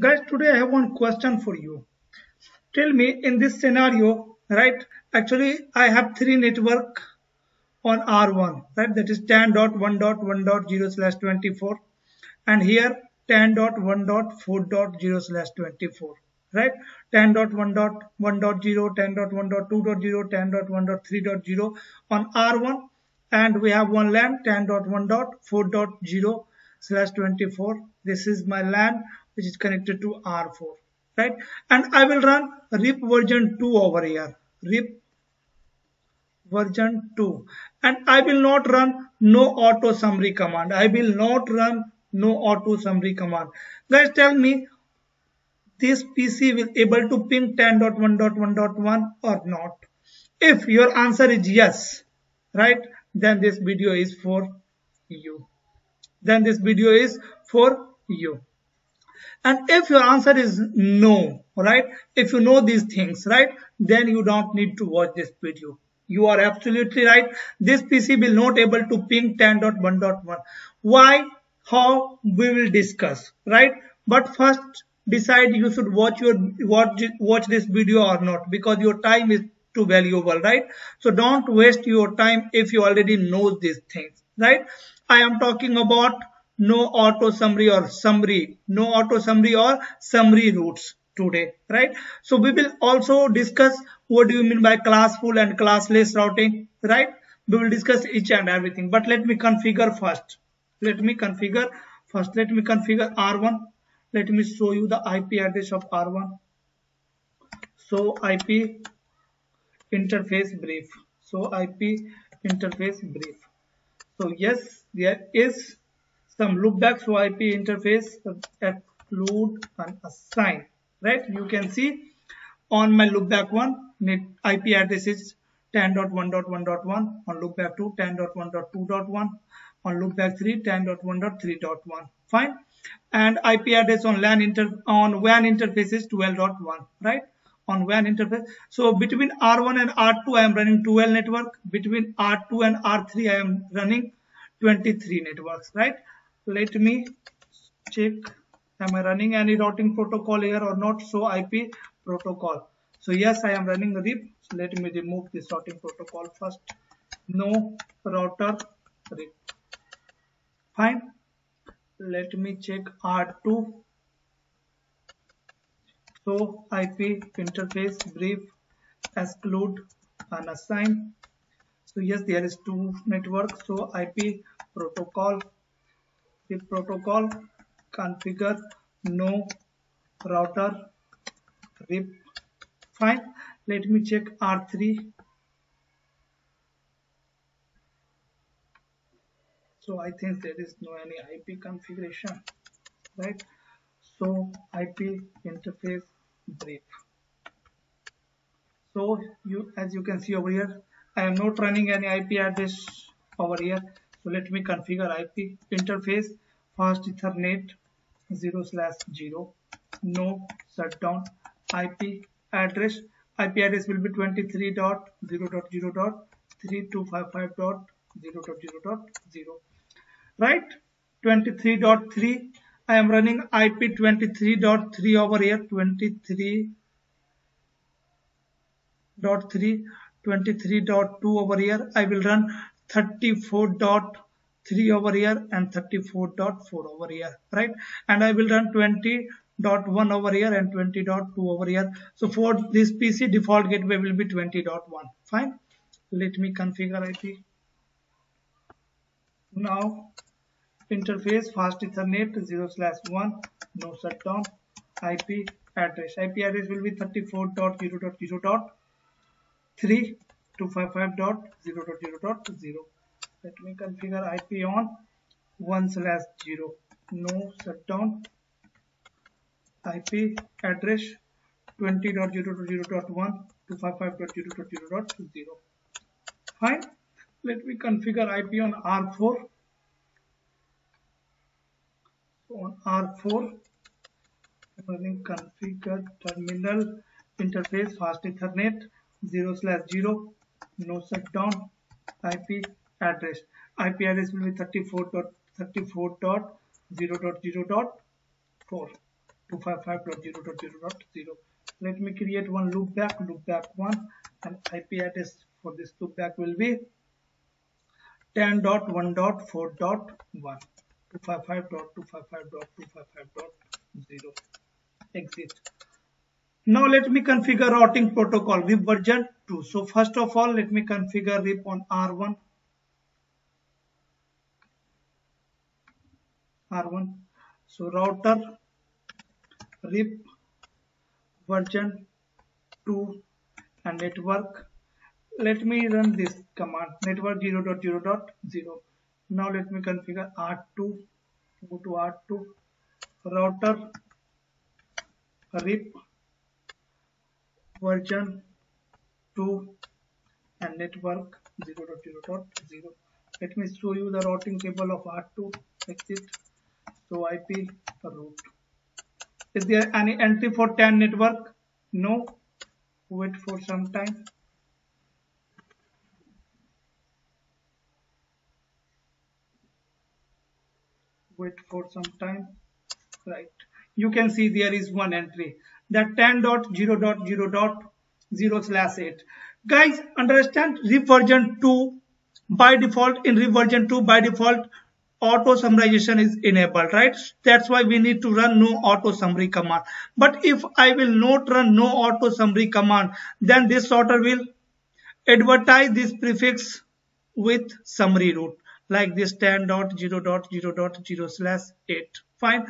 Guys, today I have one question for you. Tell me in this scenario, right? Actually, I have three network on R1, right? That is 10.1.1.0 slash 24. And here 10.1.4.0 slash 24, right? 10.1.1.0, 10.1.2.0, 10.1.3.0 on R1. And we have one LAN 10.1.4.0 slash 24. This is my LAN which is connected to R4 right? And I will run RIP version 2 over here RIP version 2 and I will not run no auto summary command. I will not run no auto summary command. Guys tell me this PC will able to ping 10.1.1.1 or not? If your answer is yes right then this video is for you. Then this video is for you and if your answer is no right if you know these things right then you don't need to watch this video. You are absolutely right. This pc will not able to ping 10.1.1 why? How? We will discuss right? But first decide you should watch your watch watch this video or not because your time is too valuable right? So don't waste your time if you already know these things right? I am talking about no auto summary or summary, no auto summary or summary routes today, right? So we will also discuss what do you mean by classful and classless routing, right? We will discuss each and everything, but let me configure first. Let me configure first. Let me configure R1. Let me show you the IP address of R1. So IP interface brief. So IP interface brief. So yes, there is some loopback so IP interface exclude and assign right? You can see on my loopback one net IP address is 10.1.1.1 on loopback 2 10.1.2.1 on loopback 3 10.1.3.1 fine. And IP address on LAN inter on WAN interface is 12.1 right? On WAN interface. So between R1 and R2 I am running 2L network. Between R2 and R3 I am running 23 networks right let me check am i running any routing protocol here or not? So ip protocol. So yes i am running rip. So let me remove this routing protocol first. No router rip. Fine. Let me check r2 so ip interface brief exclude unassign so yes there is two networks so ip protocol the protocol configure no router rip fine let me check r3 so i think there is no any ip configuration right? So ip interface brief so you as you can see over here i am not running any ip address over here so let me configure ip interface. Fast ethernet 0 slash 0 no shutdown ip address. Ip address will be 23.0.0.3255.0.0.0 right? 23.3 I am running IP 23.3 over here. 23.3 23.2 over here. I will run 34.3 over here and 34.4 over here right? And I will run 20.1 over here and 20.2 over here. So for this PC default gateway will be 20.1 fine? Let me configure IP now interface fast ethernet 0 slash 1 no shutdown IP address. IP address will be 34.0.0.3 255.0.0.0 let me configure IP on 1 slash 0 no shutdown. IP address 20.0.0.1 to 55.0.0.0 fine. Let me configure IP on R4 on R4 running configure terminal interface fast ethernet 0 slash 0 no shutdown IP address. IP address will be 34.34.0.0.4 255.0.0.0 let me create one loop back loop back one and ip address for this loop back will be 10.1.4.1 255.255.255.0 exit now let me configure routing protocol RIP version 2 so first of all let me configure RIP on r1 r1 so router RIP version 2 and network. Let me run this command network 0.0.0 now let me configure r2 go to r2 router rip version 2 and network 0.0.0 let me show you the routing table of r2 exit. So ip route. Is there any entry for 10 network? No. Wait for some time. Wait for some time. Right. You can see there is one entry that 10.0.0.0 slash 8 guys understand RIP version 2 by default in RIP version 2 by default auto summarization is enabled right? That's why we need to run no auto summary command. But if i will not run no auto summary command then this router will advertise this prefix with summary route like this 10.0.0.0 slash 8 fine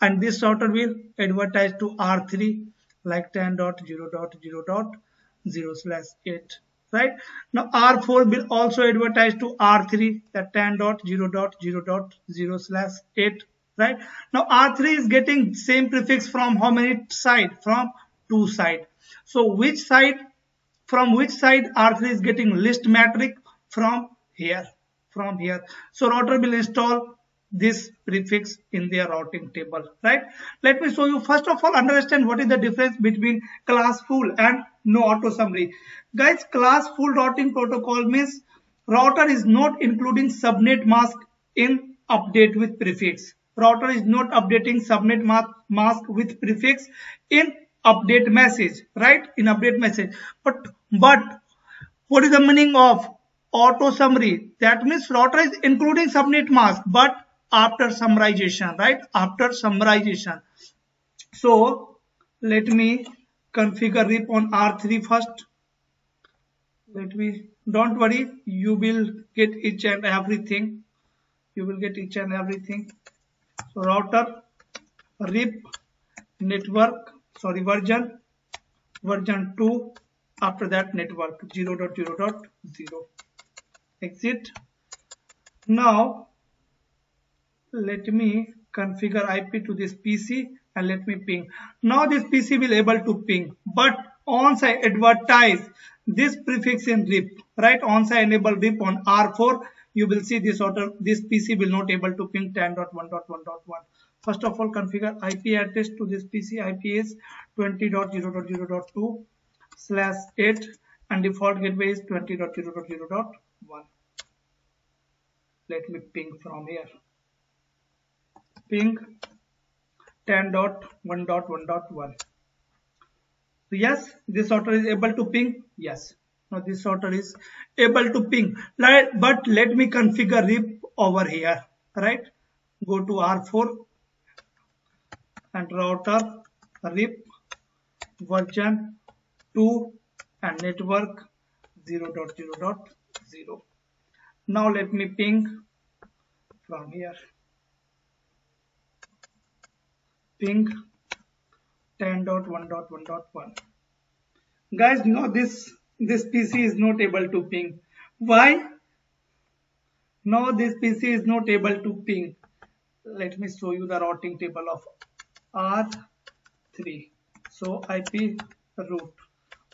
and this router will advertise to r3 like 10.0.0.0 slash 8 right? Now r4 will also advertise to r3 that 10.0.0.0 slash 8 right? Now r3 is getting same prefix from how many side? From two side. So which side from which side r3 is getting list metric from here from here. So router will install this prefix in their routing table, right? Let me show you first of all understand what is the difference between class full and no auto summary. Guys, class full routing protocol means router is not including subnet mask in update with prefix. Router is not updating subnet mask with prefix in update message, right? In update message. But, but what is the meaning of auto summary that means router is including subnet mask but after summarization right? After summarization. So let me configure rip on r3 first. Let me don't worry you will get each and everything. You will get each and everything. So router rip network sorry version version 2 after that network 0.0.0 exit. Now let me configure IP to this PC and let me ping. Now this PC will able to ping but once I advertise this prefix in RIP. Right I enable RIP on R4 you will see this this PC will not able to ping 10.1.1.1 first of all configure IP address to this PC IP is 20.0.0.2 slash 8 and default gateway is 20.0.0.1 let me ping from here ping 10.1.1.1 so yes this router is able to ping yes. Now this router is able to ping but let me configure rip over here right? Go to r4 and router rip version 2 and network 0.0.0 now let me ping from here ping 10.1.1.1 guys no this this pc is not able to ping. Why? No this pc is not able to ping. Let me show you the routing table of r3 so ip route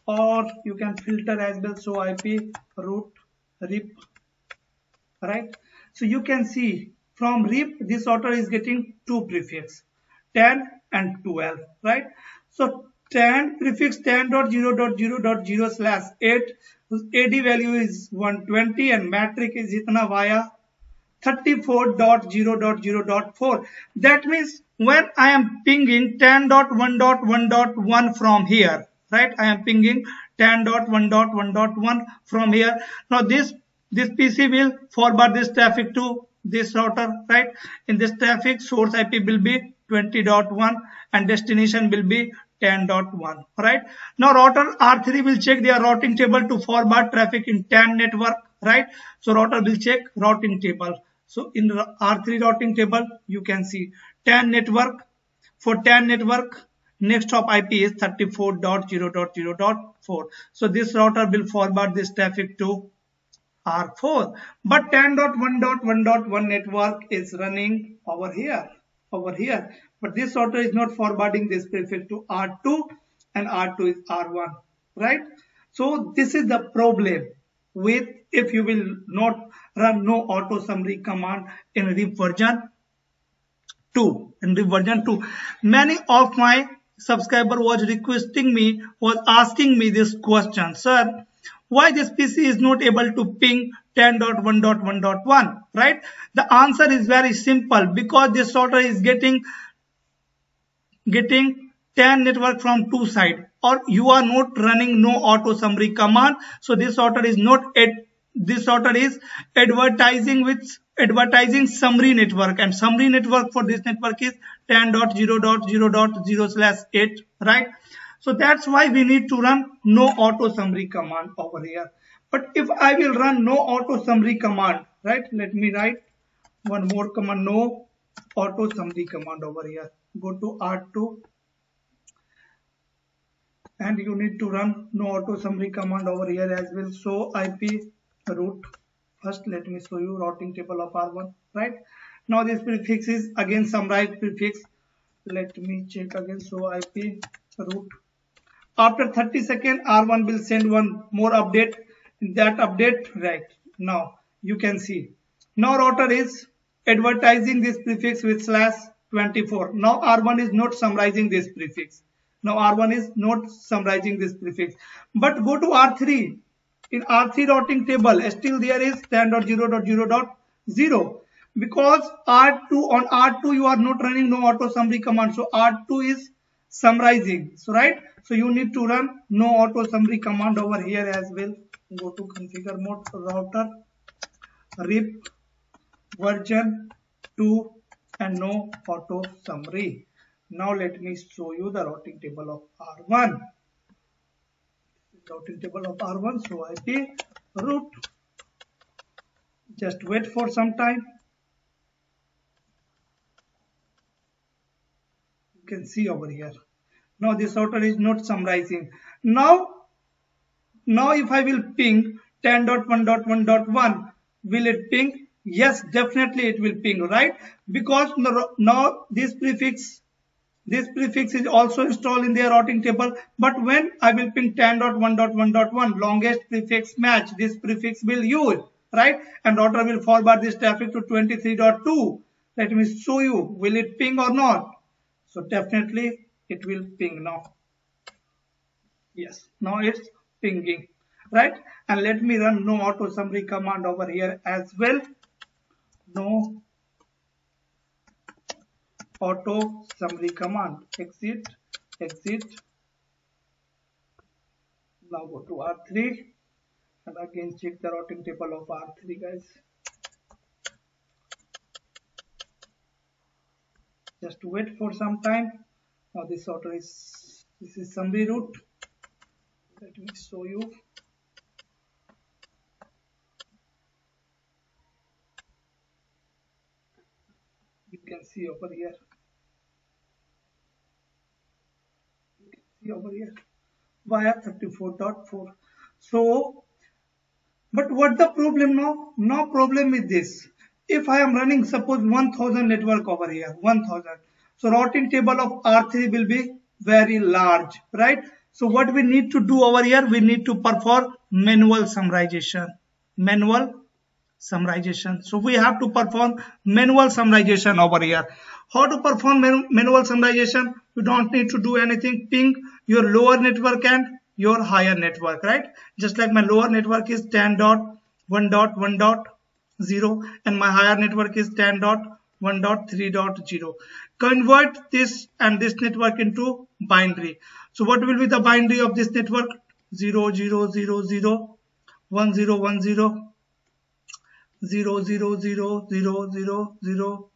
or you can filter as well. So ip route rip right? So you can see from rip this router is getting two prefix 10 and 12 right? So 10 prefix 10.0.0.0 slash 8 ad value is 120 and metric is itna via 34.0.0.4 that means when i am pinging 10.1.1.1 from here right? I am pinging 10.1.1.1 from here. Now this this pc will forward this traffic to this router right? In this traffic source ip will be 20.1 and destination will be 10.1 right? Now router r3 will check their routing table to forward traffic in 10 network right? So router will check routing table. So in r3 routing table you can see 10 network. For 10 network next hop ip is 34.0.0.4 so this router will forward this traffic to r4 but 10.1.1.1 network is running over here over here. But this router is not forwarding this prefix to R2 and R2 is R1 right? So this is the problem with if you will not run no auto summary command in RIP version 2 in RIP version 2 many of my subscriber was requesting me was asking me this question sir why this PC is not able to ping 10.1.1.1 right? The answer is very simple. Because this router is getting getting 10 network from two side or you are not running no auto summary command. So this router is not at this router is advertising with advertising summary network. And summary network for this network is 10.0.0.0 slash 8 right so that's why we need to run no auto summary command over here. But if i will run no auto summary command right let me write one more command no auto summary command over here. Go to R2 and you need to run no auto summary command over here as well. So IP route first let me show you routing table of R1 right? Now this prefix is again summarized prefix. Let me check again. So IP route after 30 second R1 will send one more update that update right now you can see now router is advertising this prefix with slash 24. Now R1 is not summarizing this prefix. Now R1 is not summarizing this prefix. But go to R3. In R3 routing table, still there is 10.0.0.0 because R2 on R2 you are not running no auto summary command. So R2 is summarizing. So right. So you need to run no auto summary command over here as well. Go to configure mode router RIP version 2 and no auto summary. Now let me show you the routing table of R1. Routing table of R1, so IP route. Just wait for some time. You can see over here. Now this router is not summarizing. Now, now if I will ping 10.1.1.1, will it ping? Yes definitely it will ping right? Because now this prefix this prefix is also installed in their routing table but when i will ping 10.1.1.1 longest prefix match this prefix will use right? And router will forward this traffic to 23.2 let me show you will it ping or not? So definitely it will ping now. Yes. Now it's pinging right? And let me run no auto summary command over here as well. No auto summary command. Exit exit. Now go to r3 and again check the routing table of r3 guys. Just wait for some time now this auto is this is summary route. Let me show you. You can see over here. You can see over here. Via 34.4 so but what the problem now? No problem with this. If i am running suppose 1000 network over here 1000 so routing table of r3 will be very large right so what we need to do over here we need to perform manual summarization manual summarization. So we have to perform manual summarization over here. How to perform manual summarization? You don't need to do anything. Ping your lower network and your higher network, right? Just like my lower network is 10.1.1.1 0 and my higher network is 10.1.3.0 convert this and this network into binary. So what will be the binary of this network? 0 0 0 0 1 0 1 0 0 0 0 0 0 0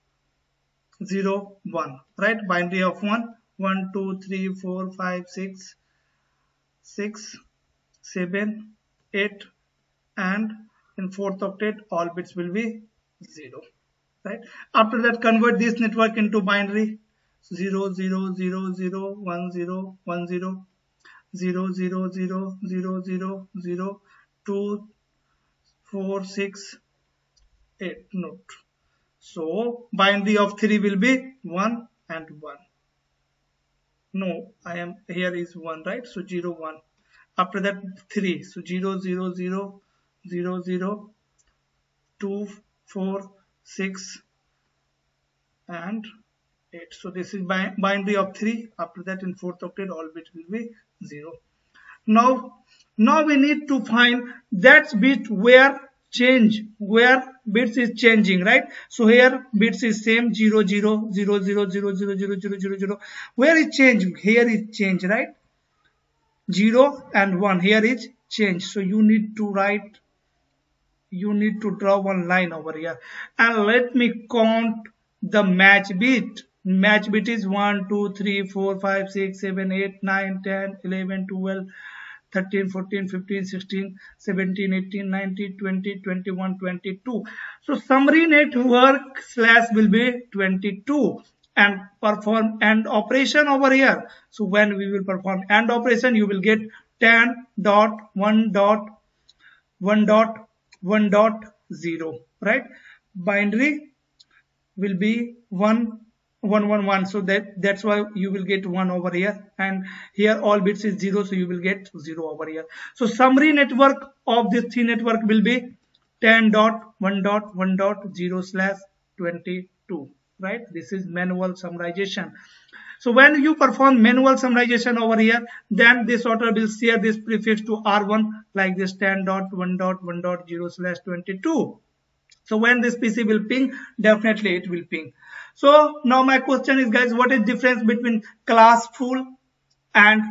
0 1 right? Binary of 1 1 2 3 4 5 6 6 7 8 and in fourth octet all bits will be 0 right? After that convert this network into binary. 0 0 0 0 1 0 1 0 0 0 0 0 0 0 2 4 6 8 note. So binary of 3 will be 1 and 1 no i am here is 1 right? So 0 1 after that 3 so 0 0 0 0 0 2 4 6 and 8 so this is binary of 3 after that in fourth octet all bits will be 0 now now we need to find that bit where change where bits is changing right? So here bits is same 0 0 0 0 0 0 0 0 0 0 where is change? Here is change right? 0 and 1 here is change. So you need to write you need to draw one line over here. And let me count the match bit. Match bit is 1 2 3 4 5 6 7 8 9 10 11 12 13 14 15 16 17 18 19 20 21 22 so summary network slash will be 22 and perform AND operation over here. So when we will perform AND operation you will get 10 dot 1 dot 1 dot 1 right? Binary will be 1 1 1 1 so that that's why you will get 1 over here. And here all bits is 0 so you will get 0 over here. So summary network of this three network will be 10 dot 1 dot 1 dot 0 slash 22 right? This is manual summarization so when you perform manual summarization over here, then this router will share this prefix to R1 like this 10.1.1.0 slash 22. So when this PC will ping, definitely it will ping. So now my question is guys, what is difference between classful and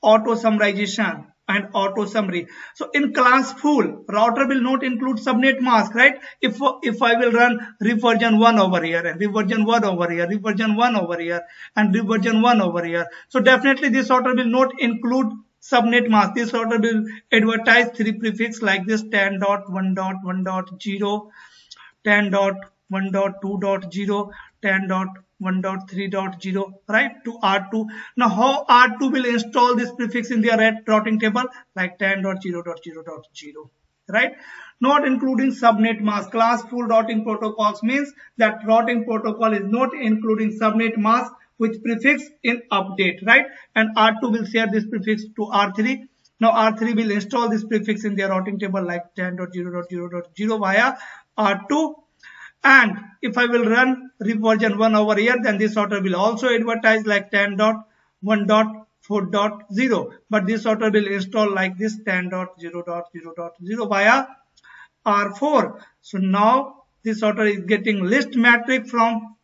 auto summarization? And auto summary. So in classful, router will not include subnet mask, right? If if I will run RIP version 1 over here and RIP version 1 over here, RIP version 1 over here and RIP version 1 over here. So definitely this router will not include subnet mask. This router will advertise three prefix like this 10.1.1.0, 10.1.2.0, 10. 1.3.0 right to R2. Now how R2 will install this prefix in their routing table? Like 10.0.0.0 right? Not including subnet mask. Class full routing protocols means that routing protocol is not including subnet mask with prefix in update right? And R2 will share this prefix to R3 now R3 will install this prefix in their routing table like 10.0.0.0 via R2 and if I will run version 1 over here then this router will also advertise like 10.1.4.0 but this router will install like this 10.0.0.0 via R4 so now this router is getting list metric from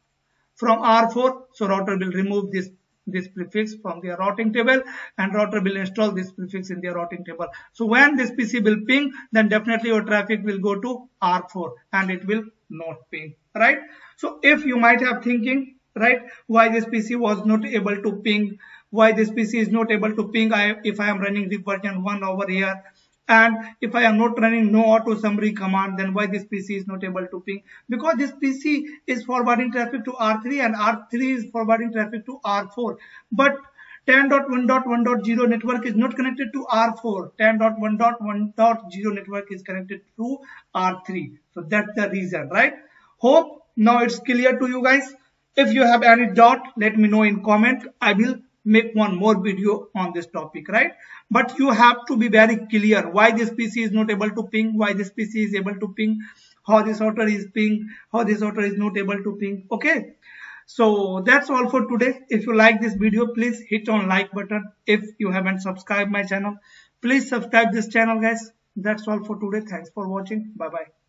from R4 so router will remove this this prefix from their routing table and router will install this prefix in their routing table. So when this PC will ping then definitely your traffic will go to R4 and it will not ping right. So if you might have thinking right why this PC was not able to ping why this PC is not able to ping I, if I am running the version 1 over here and if I am not running no auto summary command then why this PC is not able to ping? Because this PC is forwarding traffic to R3 and R3 is forwarding traffic to R4 but 10.1.1.0 network is not connected to R4 10.1.1.0 network is connected to R3 so that's the reason right? Hope now it's clear to you guys. If you have any doubt let me know in comment. I will make one more video on this topic right? But you have to be very clear why this pc is not able to ping why this pc is able to ping how this router is ping how this router is not able to ping okay? So that's all for today. If you like this video please hit on like button. If you haven't subscribed my channel please subscribe this channel guys. That's all for today. Thanks for watching. Bye bye